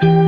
Thank you.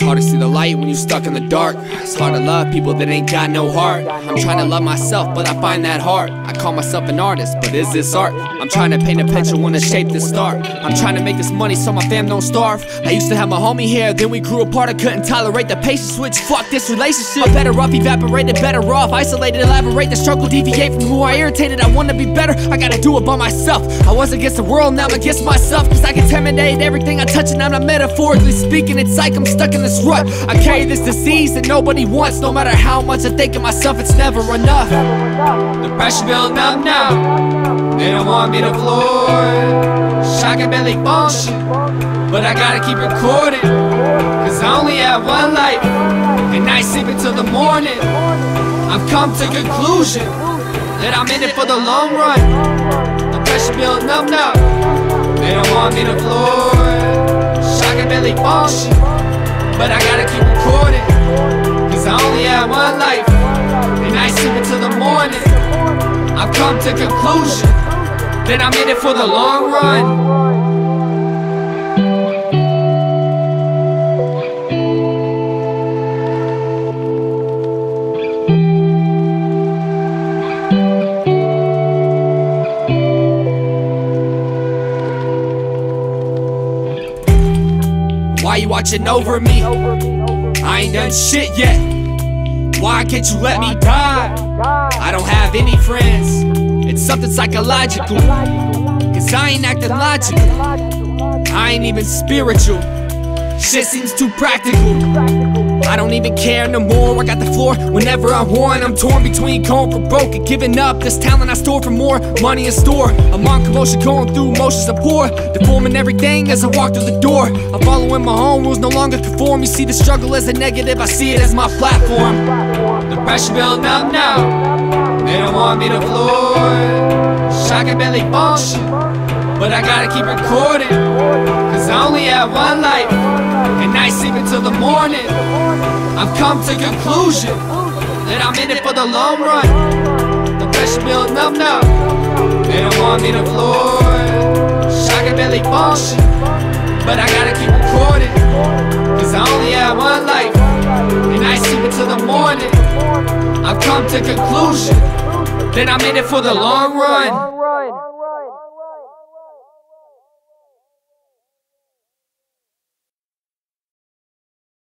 It's hard to see the light when you're stuck in the dark. It's hard to love people that ain't got no heart. I'm trying to love myself, but I find that hard. I call myself an artist, but is this art? I'm trying to paint a picture wanna shape this start. I'm trying to make this money so my fam don't starve. I used to have my homie here, then we grew apart. I couldn't tolerate the patience switch. Fuck this relationship. I'm better off evaporated, better off isolated. Elaborate the struggle, deviate from who I irritated. I wanna be better, I gotta do it by myself. I was against the world, now I'm against myself. Cause I contaminate everything I touch, and I'm not metaphorically speaking. It's like I'm stuck in this rut. I carry this disease that nobody wants. No matter how much I think of myself, it's never enough. The pressure building up now. They don't want me to floor. I can barely function, but I gotta keep recording. Cause I only have one life, and I sleep until the morning. I've come to conclusion that I'm in it for the long run. The pressure building up now. They don't want me to floor. I can barely function, but I gotta keep recording. Cause I only have one life, and I sleep until the morning. I've come to conclusion that I'm in it for the long run. You watching over me? I ain't done shit yet. Why can't you let me die? I don't have any friends. It's something psychological. Cause I ain't acting logical. I ain't even spiritual. Shit seems too practical. I don't even care no more. I got the floor whenever I want. I'm torn between going for broke and giving up. This talent I store for more money in store. I'm on commotion, going through motions of poor. Deforming everything as I walk through the door. I'm following my own rules, no longer conform. You see the struggle as a negative, I see it as my platform. The pressure building up now. They don't want me to floor. I can barely function, but I gotta keep recording. Cause I only have one life, and I sleep until the morning. I've come to conclusion that I'm in it for the long run. The pressure building up now. They don't want me to floor. I can barely function, but I gotta keep recording. Cause I only have one life, and I sleep until the morning. I've come to conclusion that I'm in it for the long run.